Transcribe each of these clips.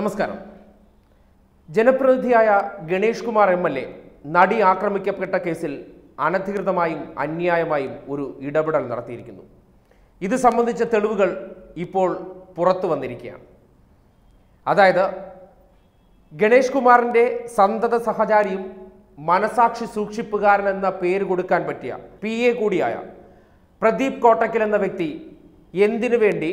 നമസ്കാരം. ജനപ്രതിനിധിയായ Ganesh Kumar M L A നടി ആക്രമിക്കപ്പെട്ട കേസിൽ അനധികൃതമായും അന്യായമായും ഒരു ഇടപെടൽ നടത്തിയിരിക്കുന്നു. ഇത് സംബന്ധിച്ച തെളിവുകൾ ഇപ്പോൾ പുറത്തു വന്നിരിക്കുകയാണ്. അതായത് ഗണേഷ് കുമാറിന്റെ സന്തത സഹചാരിയും മനസാക്ഷി സൂക്ഷിപ്പുകാരൻ എന്ന പേര് കൊടുക്കാൻ പറ്റിയ പി എ കൂടിയായ പ്രദീപ് കോട്ടക്കൽ എന്ന വ്യക്തി എന്തിനു വേണ്ടി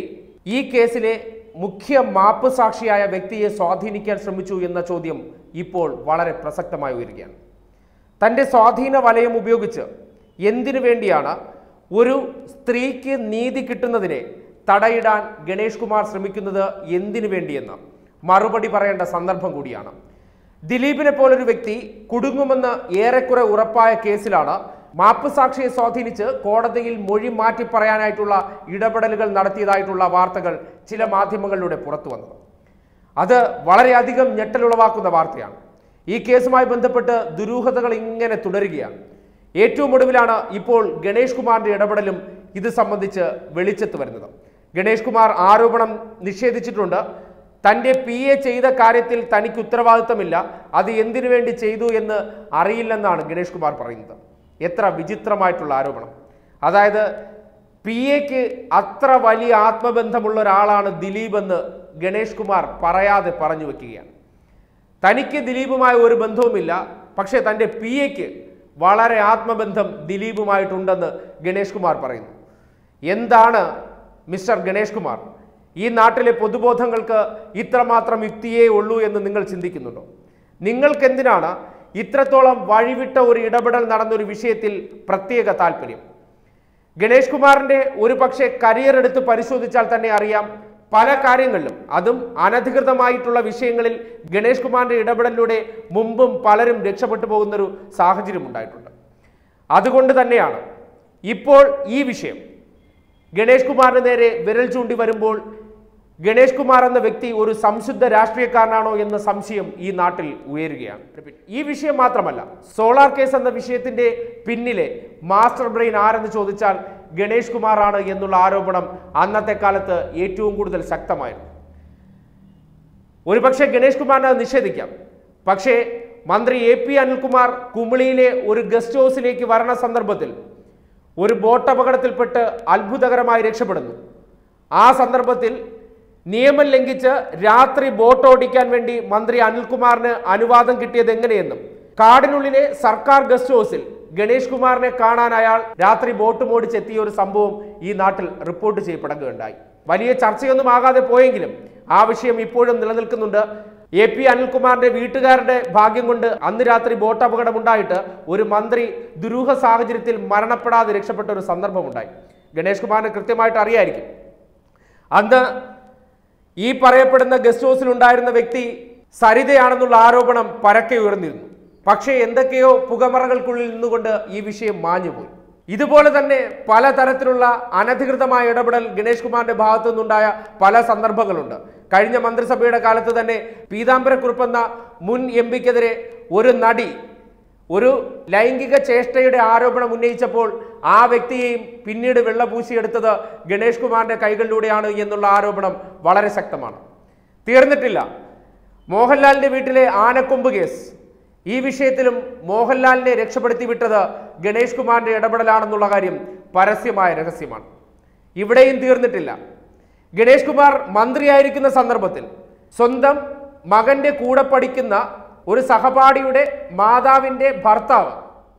ഈ കേസിലെ മുഖ്യ മാപ്പ് സാക്ഷിയായ വ്യക്തിയെ സ്വാധീനിക്കാൻ ശ്രമിച്ചു എന്ന ചോദ്യം ഇപ്പോൾ വളരെ പ്രസക്തമായി ഉയരുകയാണ്. തന്റെ സ്വാധീന വലയം ഉപയോഗിച്ച് എന്തിനു വേണ്ടിയാണ് ഒരു സ്ത്രീക്ക് നീതി കിട്ടുന്നതിനെ തടയിടാൻ ഗണേഷ് കുമാർ ശ്രമിക്കുന്നത് എന്തിനു വേണ്ടിയെന്ന് മറുപടി പറയേണ്ട സന്ദർഭം കൂടിയാണ്. ദിലീപിനെ പോലൊരു വ്യക്തി കുടുങ്ങുമെന്ന് ഏറെക്കുറെ ഉറപ്പായ കേസിലാണ് മാപ്പ് സാക്ഷിയെ സ്വാധീനിച്ച് കോടതിയിൽ മൊഴി മാറ്റി പറയാനായിട്ടുള്ള ഇടപെടലുകൾ നടത്തിയതായിട്ടുള്ള വാർത്തകൾ ചില മാധ്യമങ്ങളിലൂടെ പുറത്തു വന്നത്. അത് വളരെയധികം ഞെട്ടലുളവാക്കുന്ന വാർത്തയാണ്. ഈ കേസുമായി ബന്ധപ്പെട്ട് ദുരൂഹതകൾ ഇങ്ങനെ തുടരുകയാണ്. ഏറ്റവും ഒടുവിലാണ് ഇപ്പോൾ ഗണേഷ് കുമാറിന്റെ ഇടപെടലും ഇത് സംബന്ധിച്ച് വെളിച്ചത്ത് വരുന്നത്. ഗണേഷ് കുമാർ ആരോപണം നിഷേധിച്ചിട്ടുണ്ട്. തന്റെ പി എ ചെയ്ത കാര്യത്തിൽ തനിക്ക് ഉത്തരവാദിത്തമില്ല. അത് എന്തിനു വേണ്ടി ചെയ്തു എന്ന് അറിയില്ലെന്നാണ് ഗണേഷ് കുമാർ പറയുന്നത്. എത്ര വിചിത്രമായിട്ടുള്ള ആരോപണം. അതായത് പി എക്ക് അത്ര വലിയ ആത്മബന്ധമുള്ള ഒരാളാണ് ദിലീപ് എന്ന് ഗണേഷ് കുമാർ പറയാതെ പറഞ്ഞു വെക്കുകയാണ്. തനിക്ക് ദിലീപുമായി ഒരു ബന്ധവുമില്ല പക്ഷേ തന്റെ പി എക്ക് വളരെ ആത്മബന്ധം ദിലീപുമായിട്ടുണ്ടെന്ന് ഗണേഷ് കുമാർ പറയുന്നു. എന്താണ് മിസ്റ്റർ ഗണേഷ് കുമാർ? ഈ നാട്ടിലെ പൊതുബോധങ്ങൾക്ക് ഇത്രമാത്രം യുക്തിയേ ഉള്ളൂ എന്ന് നിങ്ങൾ ചിന്തിക്കുന്നുണ്ടോ? നിങ്ങൾക്ക് എന്തിനാണ് ഇത്രത്തോളം വഴിവിട്ട ഒരു ഇടപെടൽ നടന്നൊരു വിഷയത്തിൽ പ്രത്യേക താല്പര്യം ഗണേഷ് കുമാറിന്റെ ഒരു പക്ഷേ കരിയർ എടുത്ത് പരിശോധിച്ചാൽ തന്നെ അറിയാം പല കാര്യങ്ങളിലും അതും അനധികൃതമായിട്ടുള്ള വിഷയങ്ങളിൽ ഗണേഷ് കുമാറിന്റെ ഇടപെടലിലൂടെ മുമ്പും പലരും രക്ഷപ്പെട്ടു പോകുന്നൊരു സാഹചര്യം ഉണ്ടായിട്ടുണ്ട്. അതുകൊണ്ട് തന്നെയാണ് ഇപ്പോൾ ഈ വിഷയം. ഗണേഷ് കുമാറിന് നേരെ വിരൽ ചൂണ്ടി വരുമ്പോൾ ഗണേഷ് കുമാർ എന്ന വ്യക്തി ഒരു സംശുദ്ധ രാഷ്ട്രീയക്കാരനാണോ എന്ന സംശയം ഈ നാട്ടിൽ ഉയരുകയാണ്. ഈ വിഷയം മാത്രമല്ല സോളാർ കേസ് എന്ന വിഷയത്തിന്റെ പിന്നിലെ മാസ്റ്റർ ബ്രെയിൻ ആരെന്ന് ചോദിച്ചാൽ ഗണേഷ് കുമാറാണ് എന്നുള്ള ആരോപണം അന്നത്തെ കാലത്ത് ഏറ്റവും കൂടുതൽ ശക്തമായിരുന്നു. ഒരുപക്ഷെ ഗണേഷ് കുമാറിനെ നിഷേധിക്കാം. പക്ഷേ മന്ത്രി എ പി അനിൽകുമാർ കുമിളിയിലെ ഒരു ഗസ്റ്റ് ഹൗസിലേക്ക് വരണ സന്ദർഭത്തിൽ ഒരു ബോട്ട് അപകടത്തിൽപ്പെട്ട് അത്ഭുതകരമായി രക്ഷപ്പെടുന്നു. ആ സന്ദർഭത്തിൽ നിയമം ലംഘിച്ച് രാത്രി ബോട്ട് ഓടിക്കാൻ വേണ്ടി മന്ത്രി അനിൽകുമാറിന് അനുവാദം കിട്ടിയത് എങ്ങനെയെന്നും കാടിനുള്ളിലെ സർക്കാർ ഗസ്റ്റ് ഹൗസിൽ ഗണേഷ് കുമാറിനെ കാണാൻ അയാൾ രാത്രി ബോട്ട് മോടിച്ചെത്തിയ ഒരു സംഭവം ഈ നാട്ടിൽ റിപ്പോർട്ട് ചെയ്യപ്പെടുകയുണ്ടായി. വലിയ ചർച്ചയൊന്നും ആകാതെ പോയെങ്കിലും ആ വിഷയം ഇപ്പോഴും നിലനിൽക്കുന്നുണ്ട്. എ പി അനിൽകുമാറിന്റെ വീട്ടുകാരുടെ ഭാഗ്യം കൊണ്ട് അന്ന് രാത്രി ബോട്ട് അപകടമുണ്ടായിട്ട് ഒരു മന്ത്രി ദുരൂഹ സാഹചര്യത്തിൽ മരണപ്പെടാതെ രക്ഷപ്പെട്ട ഒരു സന്ദർഭമുണ്ടായി. ഗണേഷ് കുമാറിന് കൃത്യമായിട്ട് അറിയായിരിക്കും. അന്ന് ഈ പറയപ്പെടുന്ന ഗസ്റ്റ് ഹൗസിൽ ഉണ്ടായിരുന്ന വ്യക്തി സരിതയാണെന്നുള്ള ആരോപണം പരക്കെ ഉയർന്നിരുന്നു. പക്ഷേ എന്തൊക്കെയോ പുകമറകൾക്കുള്ളിൽ നിന്നുകൊണ്ട് ഈ വിഷയം മാഞ്ഞുപോയി ഇതുപോലെ തന്നെ പലതരത്തിലുള്ള അനധികൃതമായ ഇടപെടൽ ഗണേഷ് കുമാറിന്റെ ഭാഗത്തു നിന്നുണ്ടായ പല സന്ദർഭങ്ങളുണ്ട്. കഴിഞ്ഞ മന്ത്രിസഭയുടെ കാലത്ത് തന്നെ പീതാംബരക്കുറിപ്പെന്ന മുൻ എം പിക്കെതിരെ ഒരു നടി ഒരു ലൈംഗിക ചേഷ്ടയുടെ ആരോപണം ഉന്നയിച്ചപ്പോൾ ആ വ്യക്തിയെയും പിന്നീട് വെള്ളപൂശിയെടുത്തത് ഗണേഷ് കുമാറിന്റെ കൈകളിലൂടെയാണ് എന്നുള്ള ആരോപണം വളരെ ശക്തമാണ്. തീർന്നിട്ടില്ല. മോഹൻലാലിന്റെ വീട്ടിലെ ആനക്കൊമ്പ് കേസ്. ഈ വിഷയത്തിലും മോഹൻലാലിനെ രക്ഷപ്പെടുത്തി വിട്ടത് ഗണേഷ് കുമാറിന്റെ ഇടപെടലാണെന്നുള്ള കാര്യം പരസ്യമായ രഹസ്യമാണ്. ഇവിടെയും തീർന്നിട്ടില്ല. ഗണേഷ് കുമാർ മന്ത്രിയായിരിക്കുന്ന സന്ദർഭത്തിൽ സ്വന്തം മകന്റെ കൂടെ പഠിക്കുന്ന ഒരു സഹപാഠിയുടെ മാതാവിന്റെ ഭർത്താവ്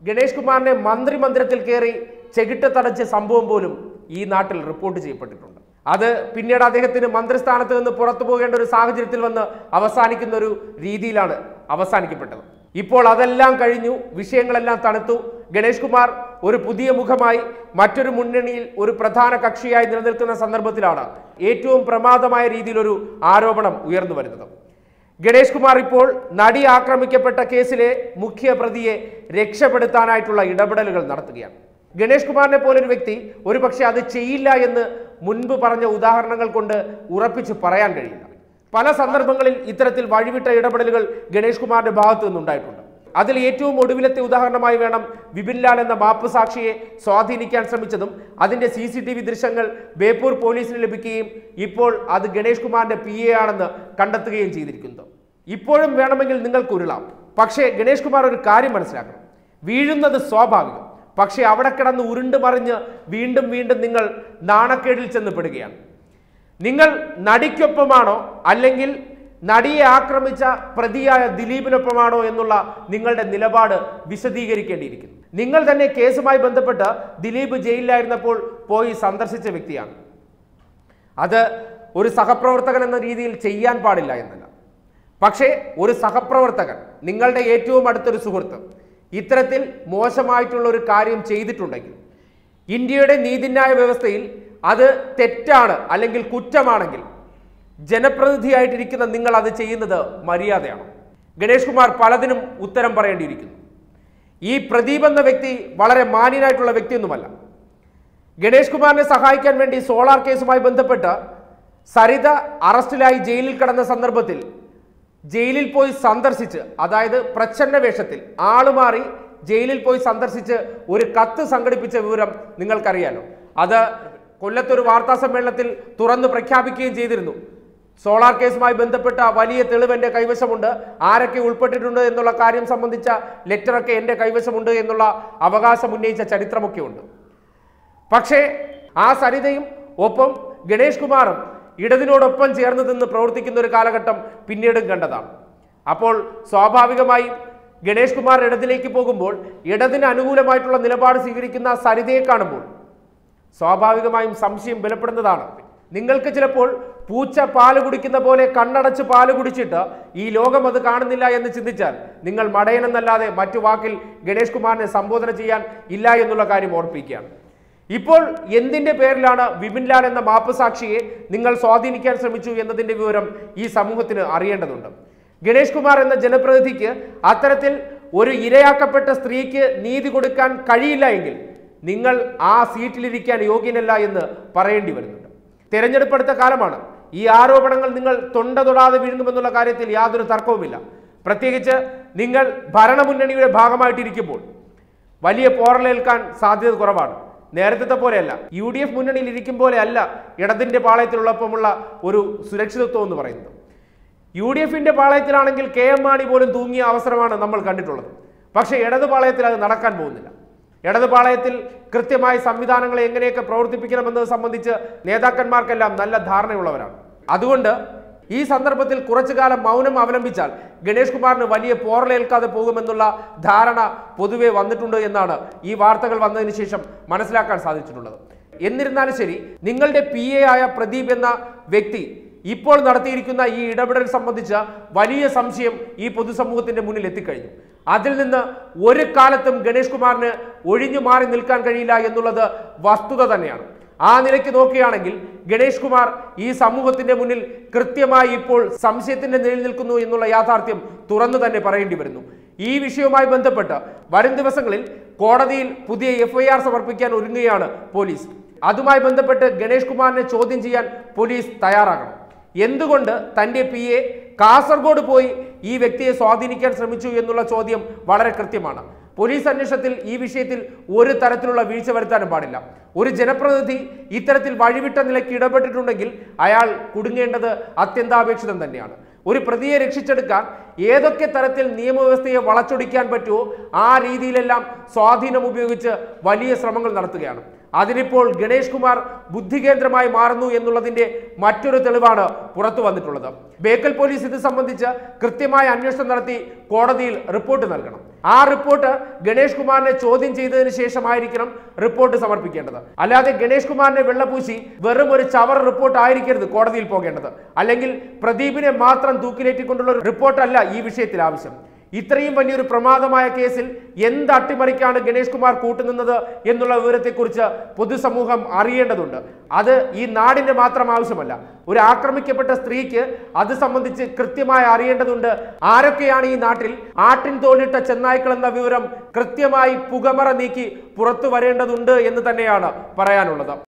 ഗണേഷ് കുമാറിനെ മന്ത്രി മന്ദിരത്തിൽ കയറി ചെകിട്ടത്തടച്ച സംഭവം പോലും ഈ നാട്ടിൽ റിപ്പോർട്ട് ചെയ്യപ്പെട്ടിട്ടുണ്ട്. അത് പിന്നീട് അദ്ദേഹത്തിന് മന്ത്രിസ്ഥാനത്ത് നിന്ന് പുറത്തു പോകേണ്ട ഒരു സാഹചര്യത്തിൽ വന്ന് അവസാനിക്കുന്ന ഒരു രീതിയിലാണ് അവസാനിക്കപ്പെട്ടത്. ഇപ്പോൾ അതെല്ലാം കഴിഞ്ഞു വിഷയങ്ങളെല്ലാം തണുത്തു. ഗണേഷ് കുമാർ ഒരു പുതിയ മുഖമായി മറ്റൊരു മുന്നണിയിൽ ഒരു പ്രധാന കക്ഷിയായി നിലനിൽക്കുന്ന സന്ദർഭത്തിലാണ് ഏറ്റവും പ്രമാദമായ രീതിയിലൊരു ആരോപണം ഉയർന്നു വരുന്നത്. ഗണേഷ് കുമാർ ഇപ്പോൾ നടി ആക്രമിക്കപ്പെട്ട കേസിലെ മുഖ്യ പ്രതിയെ രക്ഷപ്പെടുത്താനായിട്ടുള്ള ഇടപെടലുകൾ നടത്തുകയാണ്. ഗണേഷ് കുമാറിനെ പോലൊരു വ്യക്തി ഒരുപക്ഷെ അത് ചെയ്യില്ല എന്ന് മുൻപ് പറഞ്ഞ ഉദാഹരണങ്ങൾ കൊണ്ട് ഉറപ്പിച്ച് പറയാൻ കഴിയില്ല. പല സന്ദർഭങ്ങളിൽ ഇത്തരത്തിൽ വഴിവിട്ട ഇടപെടലുകൾ ഗണേഷ് കുമാറിന്റെ ഭാഗത്തു നിന്നുണ്ടായിട്ടുണ്ട്. അതിൽ ഏറ്റവും ഒടുവിലത്തെ ഉദാഹരണമായി വേണം വിപിൻ ലാൽ എന്ന മാപ്പ് സാക്ഷിയെ സ്വാധീനിക്കാൻ ശ്രമിച്ചതും അതിന്റെ സി സി ടി വി ദൃശ്യങ്ങൾ ബേപ്പൂർ പോലീസിന് ലഭിക്കുകയും ഇപ്പോൾ അത് ഗണേഷ് കുമാറിന്റെ പി എ ആണെന്ന് കണ്ടെത്തുകയും ചെയ്തിരിക്കുന്നത് ഇപ്പോഴും വേണമെങ്കിൽ നിങ്ങൾക്ക് ഉരുളാം പക്ഷേ ഗണേഷ് കുമാർ ഒരു കാര്യം മനസ്സിലാക്കണം. വീഴുന്നത് സ്വാഭാവികം. പക്ഷേ അവിടെ കിടന്ന് ഉരുണ്ട് മറിഞ്ഞ് വീണ്ടും വീണ്ടും നിങ്ങൾ നാണക്കേടിൽ ചെന്ന് പെടുകയാണ്. നിങ്ങൾ നടിക്കൊപ്പമാണോ അല്ലെങ്കിൽ നടിയെ ആക്രമിച്ച പ്രതിയായ ദിലീപിനൊപ്പമാണോ എന്നുള്ള നിങ്ങളുടെ നിലപാട് വിശദീകരിക്കേണ്ടിയിരിക്കുന്നു. നിങ്ങൾ തന്നെ കേസുമായി ബന്ധപ്പെട്ട് ദിലീപ് ജയിലിലായിരുന്നപ്പോൾ പോയി സന്ദർശിച്ച വ്യക്തിയാണ്. അത് ഒരു സഹപ്രവർത്തകൻ എന്ന രീതിയിൽ ചെയ്യാൻ പാടില്ല എന്നല്ല. പക്ഷേ ഒരു സഹപ്രവർത്തകൻ നിങ്ങളുടെ ഏറ്റവും അടുത്തൊരു സുഹൃത്ത് ഇത്തരത്തിൽ മോശമായിട്ടുള്ള ഒരു കാര്യം ചെയ്തിട്ടുണ്ടെങ്കിൽ ഇന്ത്യയുടെ നീതിന്യായ വ്യവസ്ഥയിൽ അത് തെറ്റാണ് അല്ലെങ്കിൽ കുറ്റമാണെങ്കിൽ ജനപ്രതിനിധിയായിട്ടിരിക്കുന്ന നിങ്ങൾ അത് ചെയ്യുന്നത് മര്യാദയാണ്? ഗണേഷ് കുമാർ പലതിനും ഉത്തരം പറയേണ്ടിയിരിക്കുന്നു. ഈ പ്രദീപ് എന്ന വ്യക്തി വളരെ മാന്യനായിട്ടുള്ള വ്യക്തിയൊന്നുമല്ല. ഗണേഷ് കുമാറിനെ സഹായിക്കാൻ വേണ്ടി സോളാർ കേസുമായി ബന്ധപ്പെട്ട് സരിത അറസ്റ്റിലായി ജയിലിൽ കടന്ന സന്ദർഭത്തിൽ ജയിലിൽ പോയി സന്ദർശിച്ച് അതായത് പ്രച്ഛന്ന വേഷത്തിൽ ആളുമാറി ജയിലിൽ പോയി സന്ദർശിച്ച് ഒരു കത്ത് സംഘടിപ്പിച്ച വിവരം നിങ്ങൾക്കറിയാലോ. അത് കൊല്ലത്തൊരു വാർത്താ സമ്മേളനത്തിൽ തുറന്ന് പ്രഖ്യാപിക്കുകയും ചെയ്തിരുന്നു. സോളാർ കേസുമായി ബന്ധപ്പെട്ട വലിയ തെളിവ് എന്റെ കൈവശമുണ്ട്. ആരൊക്കെ ഉൾപ്പെട്ടിട്ടുണ്ട് എന്നുള്ള കാര്യം സംബന്ധിച്ച ലെറ്ററൊക്കെ എന്റെ കൈവശമുണ്ട് എന്നുള്ള അവകാശം ഉന്നയിച്ച ചരിത്രമൊക്കെ ഉണ്ട് പക്ഷേ ആ സരിതയും ഒപ്പം ഗണേഷ് കുമാറും ഇടതിനോടൊപ്പം ചേർന്ന് നിന്ന് പ്രവർത്തിക്കുന്ന ഒരു കാലഘട്ടം പിന്നീടും കണ്ടതാണ്. അപ്പോൾ സ്വാഭാവികമായി ഗണേഷ് കുമാർ ഇടതിലേക്ക് പോകുമ്പോൾ ഇടതിന് അനുകൂലമായിട്ടുള്ള നിലപാട് സ്വീകരിക്കുന്ന സരിതയെ കാണുമ്പോൾ സ്വാഭാവികമായും സംശയം ബലപ്പെടുന്നതാണ്. നിങ്ങൾക്ക് ചിലപ്പോൾ പൂച്ച പാൽ കുടിക്കുന്ന പോലെ കണ്ണടച്ച് പാൽ കുടിച്ചിട്ട് ഈ ലോകം അത് കാണുന്നില്ല എന്ന് ചിന്തിച്ചാൽ നിങ്ങൾ മടയനെന്നല്ലാതെ മറ്റു വാക്കിൽ ഗണേഷ് കുമാറിനെ സംബോധന ചെയ്യാൻ ഇല്ല എന്നുള്ള കാര്യം ഓർപ്പിക്കുകയാണ്. ഇപ്പോൾ എന്തിന്റെ പേരിലാണ് വിപിൻ ലാൽ എന്ന മാപ്പ് സാക്ഷിയെ നിങ്ങൾ സ്വാധീനിക്കാൻ ശ്രമിച്ചു എന്നതിന്റെ വിവരം ഈ സമൂഹത്തിന് അറിയേണ്ടതുണ്ട്. ഗണേഷ് കുമാർ എന്ന ജനപ്രതിനിധിക്ക് അത്തരത്തിൽ ഒരു ഇരയാക്കപ്പെട്ട സ്ത്രീക്ക് നീതി കൊടുക്കാൻ കഴിയില്ല എങ്കിൽ നിങ്ങൾ ആ സീറ്റിലിരിക്കാൻ യോഗ്യനല്ല എന്ന് പറയേണ്ടി വരുന്നുണ്ട്. തെരഞ്ഞെടുപ്പെടുത്ത കാലമാണ്. ഈ ആരോപണങ്ങൾ നിങ്ങൾ തൊണ്ട തൊടാതെ വീഴുന്നുമെന്നുള്ള കാര്യത്തിൽ യാതൊരു തർക്കവുമില്ല. പ്രത്യേകിച്ച് നിങ്ങൾ ഭരണമുന്നണിയുടെ ഭാഗമായിട്ടിരിക്കുമ്പോൾ വലിയ പോറലേൽക്കാൻ സാധ്യത കുറവാണ്. നേരത്തെ പോലെയല്ല. യു ഡി എഫ് മുന്നണിയിൽ ഇരിക്കും പോലെ അല്ല ഇടതിന്റെ പാളയത്തിലുള്ളപ്പമുള്ള ഒരു സുരക്ഷിതത്വം എന്ന് പറയുന്നത്. യു ഡി എഫിന്റെ പാളയത്തിലാണെങ്കിൽ കെ എം മാണി പോലും തൂങ്ങിയ അവസരമാണ് നമ്മൾ കണ്ടിട്ടുള്ളത്. പക്ഷേ ഇടത് പാളയത്തിൽ അത് നടക്കാൻ പോകുന്നില്ല. ഇടത് പാളയത്തിൽ കൃത്യമായി സംവിധാനങ്ങളെ എങ്ങനെയൊക്കെ പ്രവർത്തിപ്പിക്കണമെന്നത് സംബന്ധിച്ച് നേതാക്കന്മാർക്കെല്ലാം നല്ല ധാരണയുള്ളവരാണ്. അതുകൊണ്ട് ഈ സന്ദർഭത്തിൽ കുറച്ചു കാലം മൗനം അവലംബിച്ചാൽ ഗണേഷ് കുമാറിന് വലിയ പോറലേൽക്കാതെ പോകുമെന്നുള്ള ധാരണ പൊതുവെ വന്നിട്ടുണ്ട് എന്നാണ് ഈ വാർത്തകൾ വന്നതിന് ശേഷം മനസ്സിലാക്കാൻ സാധിച്ചിട്ടുള്ളത്. എന്നിരുന്നാലും ശരി നിങ്ങളുടെ പി എ ആയ പ്രദീപ് എന്ന വ്യക്തി ഇപ്പോൾ നടത്തിയിരിക്കുന്ന ഈ ഇടപെടൽ സംബന്ധിച്ച വലിയ സംശയം ഈ പൊതുസമൂഹത്തിന്റെ മുന്നിൽ എത്തിക്കഴിഞ്ഞു. അതിൽ നിന്ന് ഒരു കാലത്തും ഗണേഷ് കുമാറിന് ഒഴിഞ്ഞു മാറി നിൽക്കാൻ കഴിയില്ല എന്നുള്ളത് വസ്തുത തന്നെയാണ്. ആ നിലയ്ക്ക് നോക്കുകയാണെങ്കിൽ ഗണേഷ് കുമാർ ഈ സമൂഹത്തിന്റെ മുന്നിൽ കൃത്യമായി ഇപ്പോൾ സംശയത്തിന്റെ നിലയിൽ നിൽക്കുന്നു എന്നുള്ള യാഥാർത്ഥ്യം തുറന്നു തന്നെ പറയേണ്ടി വരുന്നു. ഈ വിഷയവുമായി ബന്ധപ്പെട്ട് വരും ദിവസങ്ങളിൽ കോടതിയിൽ പുതിയ എഫ്ഐആർ സമർപ്പിക്കാൻ ഒരുങ്ങുകയാണ് പോലീസ്. അതുമായി ബന്ധപ്പെട്ട് ഗണേഷ് കുമാറിനെ ചോദ്യം ചെയ്യാൻ പോലീസ് തയ്യാറാകണം. എന്തുകൊണ്ട് തന്റെ പി എ കാസർഗോഡ് പോയി ഈ വ്യക്തിയെ സ്വാധീനിക്കാൻ ശ്രമിച്ചു എന്നുള്ള ചോദ്യം വളരെ കൃത്യമാണ്. പോലീസ് അന്വേഷണത്തിൽ ഈ വിഷയത്തിൽ ഒരു തരത്തിലുള്ള വീഴ്ച വരുത്താനും പാടില്ല. ഒരു ജനപ്രതിനിധി ഇത്തരത്തിൽ വഴിവിട്ട നിലയ്ക്ക് ഇടപെട്ടിട്ടുണ്ടെങ്കിൽ അയാൾ കുടുങ്ങേണ്ടത് അത്യന്താപേക്ഷിതം തന്നെയാണ്. ഒരു പ്രതിയെ രക്ഷിച്ചെടുക്കാൻ ഏതൊക്കെ തരത്തിൽ നിയമവ്യവസ്ഥയെ വളച്ചൊടിക്കാൻ പറ്റുമോ ആ രീതിയിലെല്ലാം സ്വാധീനം ഉപയോഗിച്ച് വലിയ ശ്രമങ്ങൾ നടത്തുകയാണ്. അതിനിപ്പോൾ ഗണേഷ് കുമാർ ബുദ്ധികേന്ദ്രമായി മാറുന്നു എന്നുള്ളതിന്റെ മറ്റൊരു തെളിവാണ് പുറത്തു വന്നിട്ടുള്ളത്. ബേക്കൽ പോലീസ് ഇത് സംബന്ധിച്ച് കൃത്യമായ അന്വേഷണം നടത്തി കോടതിയിൽ റിപ്പോർട്ട് നൽകണം. ആ റിപ്പോർട്ട് ഗണേഷ് കുമാറിനെ ചോദ്യം ചെയ്തതിന് ശേഷമായിരിക്കണം റിപ്പോർട്ട് സമർപ്പിക്കേണ്ടത്. അല്ലാതെ ഗണേഷ് കുമാറിനെ വെള്ളപൂശി വെറും ഒരു ചവർ റിപ്പോർട്ട് ആയിരിക്കരുത് കോടതിയിൽ പോകേണ്ടത്. അല്ലെങ്കിൽ പ്രദീപിനെ മാത്രം തൂക്കിലേറ്റിക്കൊണ്ടുള്ള റിപ്പോർട്ടല്ല ഈ വിഷയത്തിൽ ആവശ്യം ഇത്രയും വലിയൊരു പ്രമാദമായ കേസിൽ എന്ത് അട്ടിമറിക്കാണ് ഗണേഷ് കുമാർ കൂട്ടുനിന്നത് എന്നുള്ള വിവരത്തെക്കുറിച്ച് പൊതുസമൂഹം അറിയേണ്ടതുണ്ട്. അത് ഈ നാടിന്റെ മാത്രം ആവശ്യമല്ല. ഒരു ആക്രമിക്കപ്പെട്ട സ്ത്രീക്ക് അത് സംബന്ധിച്ച് കൃത്യമായി അറിയേണ്ടതുണ്ട്. ആരൊക്കെയാണ് ഈ നാട്ടിൽ ആട്ടിൻ തോലിട്ട ചെന്നായ്ക്കൾ എന്ന വിവരം കൃത്യമായി പുകമറ നീക്കി പുറത്തു വരേണ്ടതുണ്ട് എന്ന് തന്നെയാണ് പറയാനുള്ളത്.